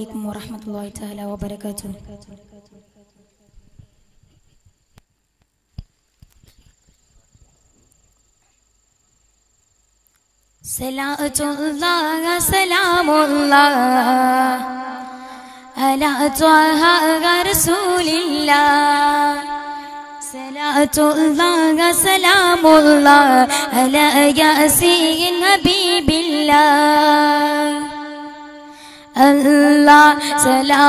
عليكم ورحمة الله تعالى وبركاته. صلاة الله سلام الله على طه رسول الله صلاة الله سلام الله على ياسين حبيب الله अल सलो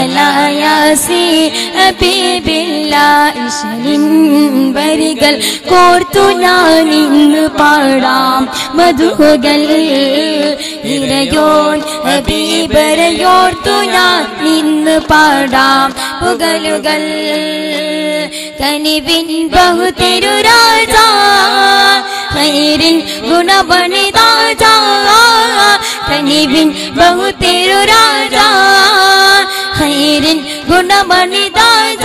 अलायासिबि भल को पढ़ाम मधूगल ഇരയോൻ ഹബീബരയോർത്തു ഞാൻ ഇന്ന് പാടാം പുകലുകൾ കനിവിൻ ബഹുതിരുരാജ ഖൈരിൻ ഗുണപണിതാജ കനിവിൻ ബഹുതിരുരാജ ഖൈരിൻ ഗുണപണിതാജ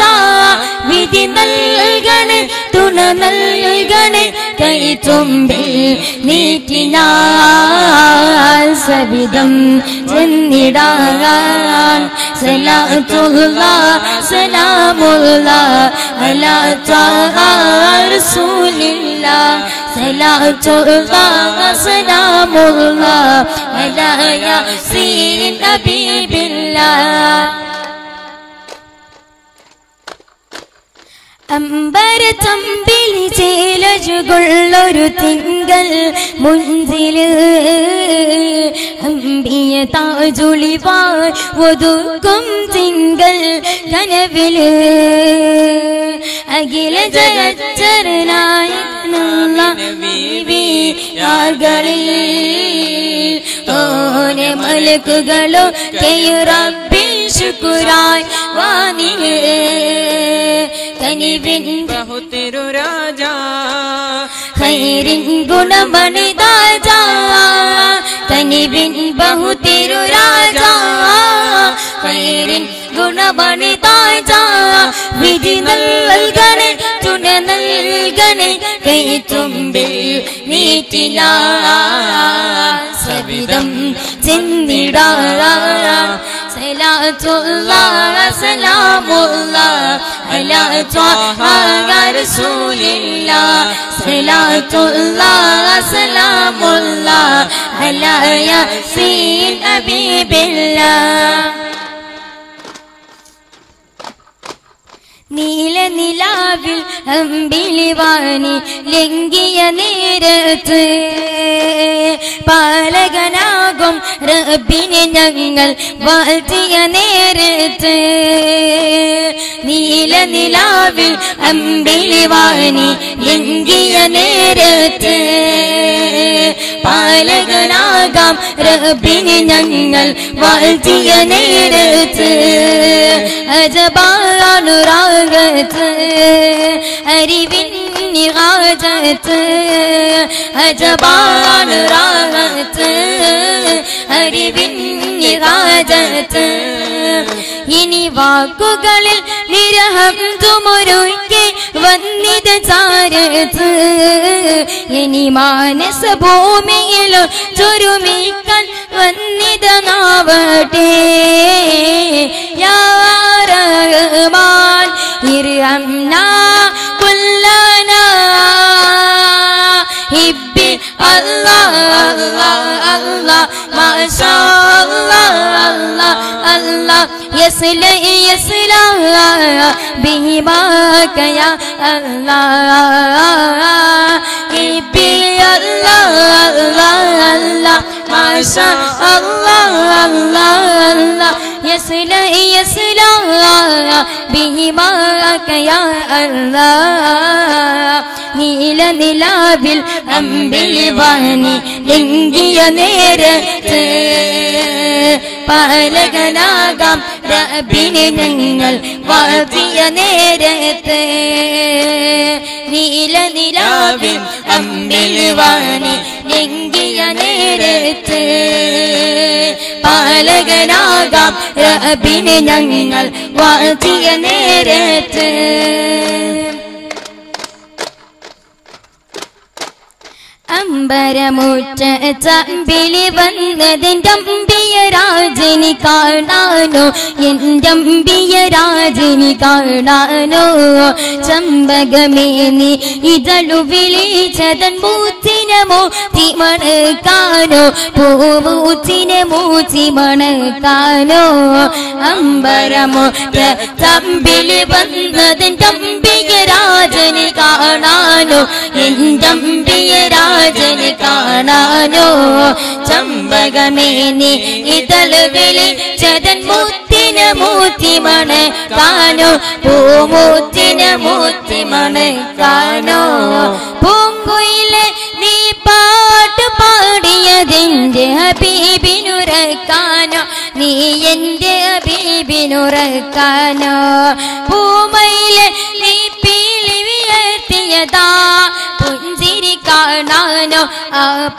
تم بھی نیکنا سبدم جنڈا سلام اللہ سلام اللہ اللہ تعالی رسول اللہ سلام اللہ سلام اللہ اللہ یا نبی അമ്പര തമ്പിലി ചേലജുകൊള്ളൊരു തിങ്കൾ മുഞ്ചിൽ അമ്പിയ താജുളിവാൾ ഒതുക്കും തിങ്കൾ കനവിൽ അഖില ജയച്ചരനായ യാകളിൽ ഓനെ മലക്കുകളോ കെയുറബിൻ ശുക്കുരായി വാനിലേ. കനിവിൻ ബഹുത്തിരു രാജ ഖൈരിൻ ഗുണമണിതാജ. കനിവിൻ ബഹുതിരു രാജ ഖൈരിൻ ഗുണമണിതാജ. വിധി നൽകണേ തുണ നൽകണേ കൈ തുമ്പിൽ നീറ്റില സവിധം ചെന്നിടാൻ സലാത്തുള്ള സലാമുള്ള അലാ ത്വഹ റസൂലില്ല സലാത്തുള്ള സലാമുള്ള അലാ യാസീൻ ഹബീബില്ലാ നീല നിലാവിൽ അമ്പിളിവാണി ലംഘിയ നേരത്ത് പാലകനാകും റബ്ബിനെ ഞങ്ങൾ വാഴ്ത്തിയ നേരത്ത്. നീല നിലാവിൽ അമ്പിളിവാണി ലംഘിയ നേരത്ത്. പാലകനാകാം റബ്ബിനെ ഞങ്ങൾ വാഴ്ത്തിയ നേരത്ത്. അജബാനുരാഗത്ത് അറിവിൻ നിറാജത്ത് അജബാനുരാഗത്ത് അറിവിൻ നിറാജത്ത് ഇനി വാക്കുകളിൽ വിരഹം തുമൊരുക്കി വന്നിത ചാരത്ത് ഇനി മാനസ ഭൂമിയിലോ ചുരുമിക്കാൻ വന്നിത നാവട്ടെ യാറഹ്മാൻ ഇർഹംനാ കുല്ലനാ ഹിബ്ബി اللہ اللہ اللہ ماشاء اللہ اللہ اللہ یسل یسلا بیما کیا اللہ بی اللہ اللہ اللہ ماشاء اللہ اللہ اللہ یسل یسلا بیما کیا اللہ നീല നിലാവിൽ അമ്പിളി വാങ്ങി ലംഘിയ നേരത്ത്. പാലകനാകാം റബ്ബിനെ ഞങ്ങൾ വാഴ്ത്തിയ നേരത്ത്. നീല നിലാവിൽ അമ്പിളി വാങ്ങി ലംഘിയ നേരത്ത്. പാലകനാകാം റബ്ബിനെ ഞങ്ങൾ വാഴ്ത്തിയ നേരത്ത്. അമ്പരമുറ്റ ചമ്പിളി വന്നത് അമ്പിയ രാജനി കാണാനോ? എന്റെ അമ്പിയ രാജനി കാണാനോ? ചമ്പകമേനി ഇതളു വിളിച്ചതൻ മൂത്തിനെ മൂത്തി മണക്കാനോ? പൂവൂത്തിനെ മൂത്തി മണക്കാനോ? അമ്പരമുറ്റ ചമ്പിളി വന്നതൻ കാണാനോ? ചമ്പകമേനി ഇതളുകളിൽ ചതൻ മുത്തിന മൂത്തി മണക്കാനോ പൂമൂത്തിന മൂത്തി മണക്കാനോ പൂങ്കുയിലെ നീ പാട്ട് പാടിയതിന്റെ ഹബീബിനുറക്കാനോ? നീ എന്റെ ഹബീബിനുറക്കാനോ? പൂമയിലെ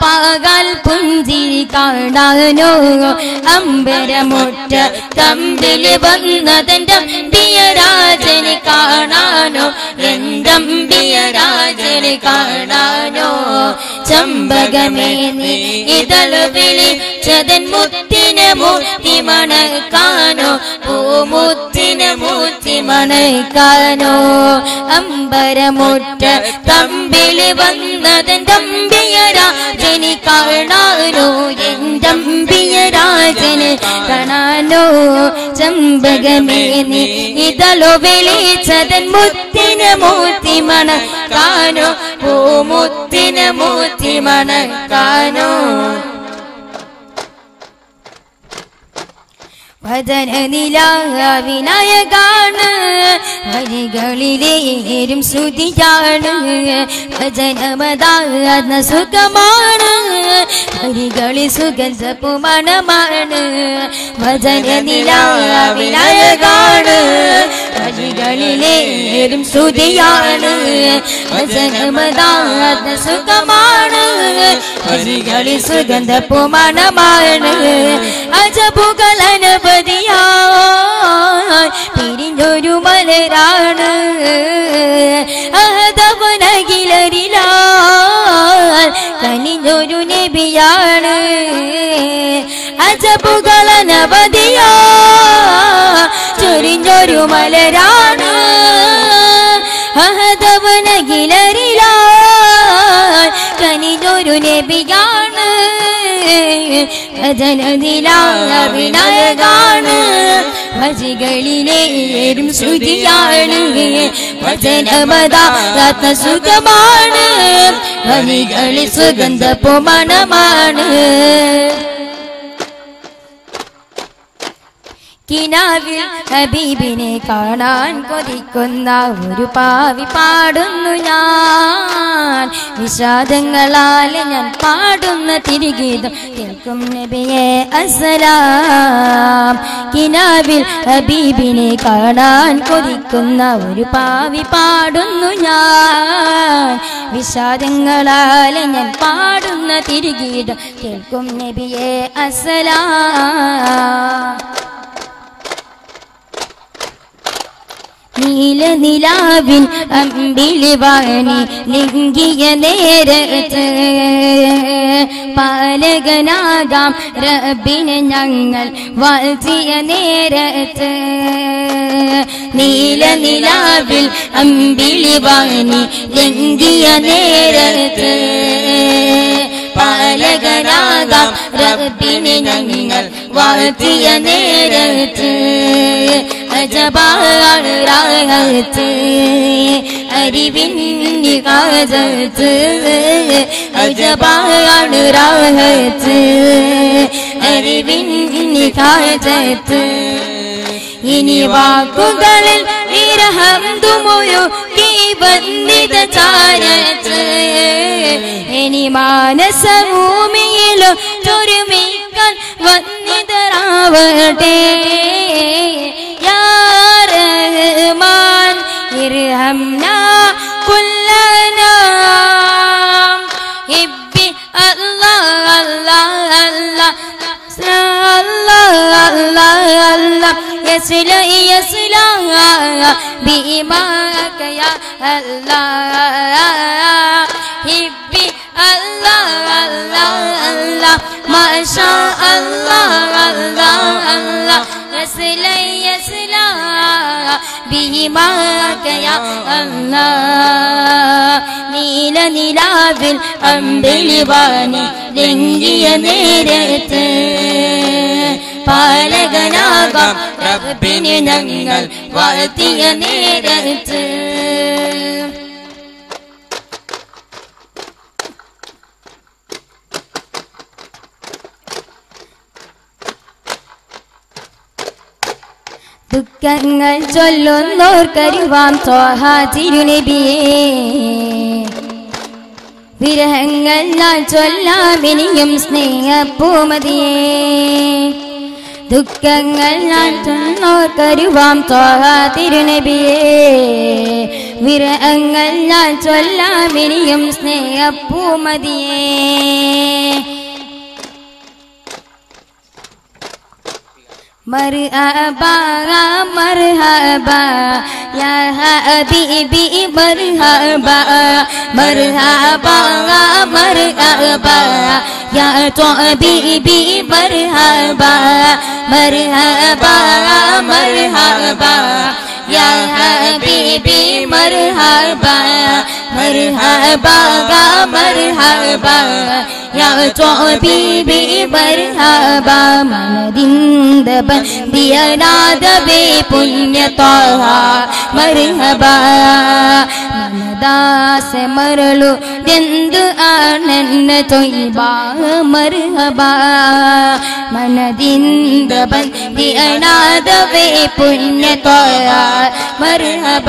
പകൽ പുഞ്ചിരി കാണാനോ? അമ്പരമുറ്റ തമ്പിൽ വന്നതെന്റെ ബിയരാജനെ രാജന് കാണാനോ? എന്തമ്പിയ രാജന് കാണാനോ? ചമ്പകമേ നീ ഇതൾ വിളിച്ചതൻ മുത്തിനെ മൂത്തി മണക്കാനോ പൂമുത്തിനെ മൂത്തി മണക്കാനോ അമ്പരമുറ്റ തമ്പിൽ വന്നതൻ തമ്പിയ രാജന് കാണാനോ എന്തമ്പിയ രാജന് കാണാനോ ചമ്പകമേ നീ ഇതളു വിളിച്ചതൻ മുത്തിനെ മൂത്തി മണക്കാനോ പൂമുത്തിനെ മൂത്തി മണക്കാനോ ഭജന നിലാവിനായകാണ് വരികളിലേരും ശ്രുതിയാണ് ഭജനമതാ സുഖമാണ്. വരികളിൽ സുഗന്ധപുമണമാണ് ഭജന നിലാവിനായകാണ് വരികളിലേരും ശ്രുതിയാണ് ഭജനമതാ സുഖമാണ്. വരികളിൽ അജബുകൾ അനവധിയായി പിരിഞ്ഞൊരു മലരാണ് അഹതവനകിലരിലാൽ കനിഞ്ഞൊരു നബിയാണ്. അജബുകൾ അനവധിയാ ചൊരിഞ്ഞൊരു മലരാണ്. അഹതവനകിലരിലാൽ കനിഞ്ഞൊരു നബിയാണ്. ഭജനദിലാവിനായകാണ് ഭജികളിലേരും ശ്രുതിയാണ് ഭജനമതാത്ത സുഖമാണ് ഭവികളിൽ സുഗന്ധപുമണമാണ് കിനാവിൽ ഹബീബിനെ കാണാൻ കൊതിക്കുന്ന ഒരു പാവി പാടുന്നു ഞാൻ. വിഷാദങ്ങളാൽ ഞാൻ പാടുന്ന തിരികീതം കേൾക്കും നബിയെ അസലാം കിനാവിൽ ഹബീബിനെ കാണാൻ കൊതിക്കുന്ന ഒരു പാവി പാടുന്നു ഞാൻ. വിഷാദങ്ങളാൽ ഞാൻ പാടുന്ന തിരികീതം കേൾക്കും നബിയെ അസലാം നീലനിലാവിൻ അമ്പിളിവാണി ലിംഗിയ നേരത്ത്. പാലകനാകാം റബിന് ഞങ്ങൾ വാഴ്ത്തിയ നേരത്ത്. നീല നിലാവിൽ അമ്പിളി അമ്പിളിവാണി ലിംഗിയ നേരത്ത്. പാലകനാകാം റബിന് ഞങ്ങൾ വാഴ്ത്തിയ നേരത്ത്. അജബാണ് രാഗത്ത് അരിവിന്നി കാജത്ത് അജബാണ് രാഗത്ത് അരിവിന്നി കാജത്ത് ഇനി വാക്കുകളിൽ വിരഹം തുമൊഴു ഈ ബന്ധിത ചാരത്ത് ഇനി മാനസഭൂമിയിലോ ചൊരുമിക്കാൻ വന്നിതരാവട്ടെ الزمان يرهمنا كلنا. يبي الله الله الله. الله الله يا يسل بإيمانك يا الله. يبي الله الله الله. ما شاء الله الله الله. يا يسل ബിഹിമാക്ക യാ അല്ലാഹ് നീല നിലാവിൽ അമ്പിളി വാനി രംഗിയ നേരത്ത്. പാലകനാകാം റബ്ബിന് ഞങ്ങൾ വാഴ്ത്തിയ നേരത്ത്. ദുഃഖങ്ങൾ ചൊല്ലുന്നോർക്കരുവാം തോഹ തിരുനബിയേ വിരഹങ്ങൾ ഞാൻ ചൊല്ലാം ഇനിയും സ്നേഹപ്പൂമതിയേ ദുഃഖങ്ങൾ ഞാൻ കരുവാം തോഹ തിരുനബിയേ വിരഹങ്ങൾ ഞാൻ ചൊല്ലാം ഇനിയും സ്നേഹപ്പൂമതിയേ مرحبا مرحبا يا حبيبي مرحبا مرحبا مرحبا يا طبيبي مرحبا مرحبا مرحبا يا حبيبي مرحبا मर हाबा बरहो बीबे बर हवा मन दिंद बीअ पुण्य तार मरहबा मास मरलो तिंद आनंद तोई बा मरहबा मन दिंद बंदा दे पुण्य तोड़ मरहा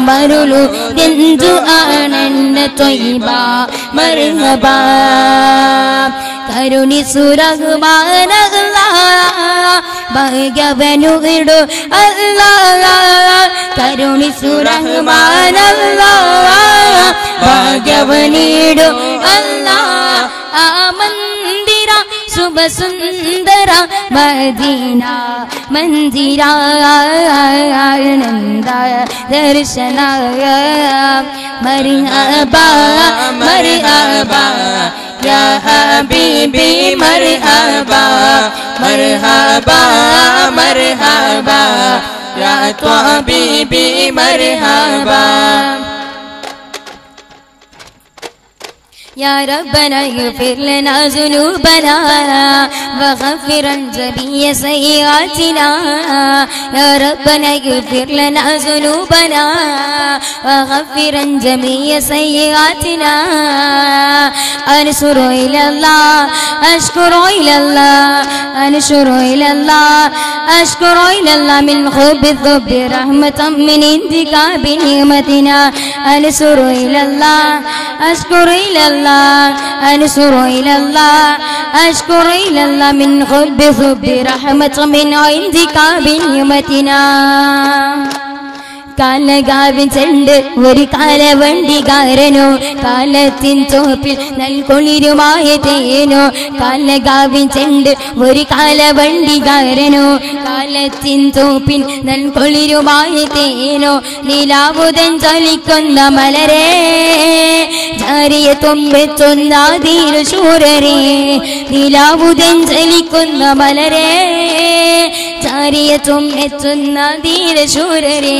മരളു എന്തു ആണെന്ന തൊയ്ബ മർഹബ കരുണിസുരഹുമാനല്ല ഇടു അല്ല. കരുണിസുരഹുമാനല്ല ഭഗവനിടു അല്ല. ആ മന്ദിര सुन्दरा मदि मन्दिरा नन्द दर्शनाया मरिह मरि हा यीबी मर हा मर हा मर हा यीीबी मर हा يا ربنا اغفر لنا ذنوبنا وغفرا جميع سيئاتنا. يا ربنا اغفر لنا ذنوبنا وغفرا جميع سيئاتنا. انصر إلى الله أشكر إلى الله انشر إلى الله أشكر إلى الله من حب الذب رحمة من عندك بنعمتنا. انصر إلى الله أشكر إلى الله. انصر إلى الله. أشكر إلى الله من حب حب رحمة من عندك بنعمتنا. കാലകാവിൻ ചെണ്ട് ഒരു കാലവണ്ടികാരനോ കാലത്തിൻ ചോപ്പിൽ നൽകൊളിരുമായ തേനോ കാലകാവിൻ ചെണ്ട് ഒരു കാലവണ്ടികാരനോ കാലത്തിൻ തോപ്പിൽ നൽകൊളിരുമായ തേനോ നിലാവുതൻ ചലിക്കുന്ന മലരേ ജാരിയ തുമ്പെത്തുന്നാതീരു ശൂരരേ നിലാവുതൻ ചലിക്കുന്ന മലരേ ചാരിയ തുമ്മെത്തുന്ന ധീരശൂരരേ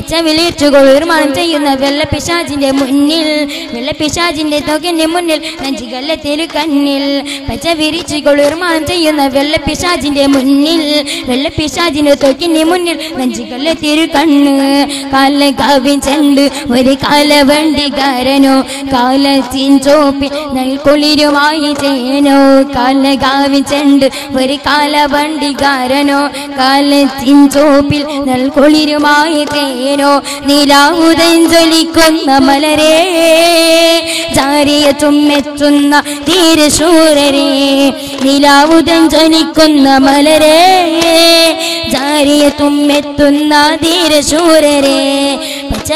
പച്ച വിളിച്ചുകൊള്ളൂർ മണം ചെയ്യുന്ന വെള്ളപ്പിശാജിന്റെ മുന്നിൽ വെള്ളപ്പിശാജിന്റെ തൊകന്റെ മുന്നിൽ നഞ്ചികല്ല തെരു കണ്ണിൽ. പച്ച വിരിച്ചുകൊള്ളൂർ മണം ചെയ്യുന്ന വെള്ളപ്പിശാജിന്റെ മുന്നിൽ വെള്ളപ്പിശാജിന്റെ തൊക്കിന്റെ മുന്നിൽ നഞ്ചികല്ല തെരു കണ്ണ്. കാല കവി ചെണ്ട് ഒരു കാല വണ്ടികാരനോ കാലത്തിൻ ചോപ്പിൽ നൽകുളിരുമായി ചേനോ. കാല കാവി ചെണ്ട് ഒരു കാല വണ്ടികാരനോ കാലത്തിൻ ചോപ്പിൽ നൽകുളിരുമായി തേനോ നിലാവുതൻ ജ്വലിക്കുന്ന മലരേ ജാരിയത്തും എത്തുന്ന ധീരശൂരരേ നിലാവുതൻ ജ്വലിക്കുന്ന മലരേ ജാരിയത്തും എത്തുന്ന ധീരശൂരരേ.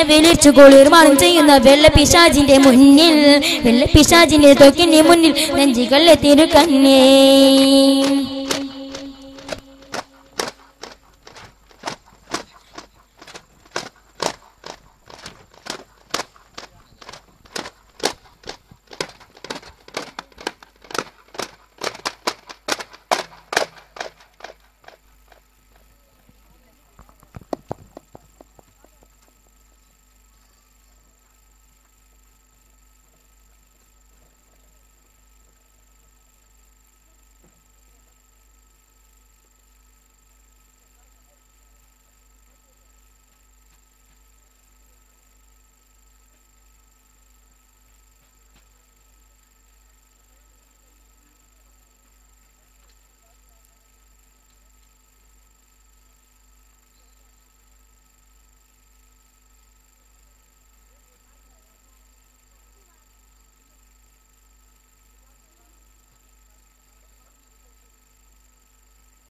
വിളിച്ചു കുളിർമാണം ചെയ്യുന്ന വെള്ളപ്പിശാജിന്റെ മുന്നിൽ വെള്ളപ്പിശാജിന്റെ തൊക്കിന്റെ മുന്നിൽ നെഞ്ചികളെ തിരുക്കണ്ണേ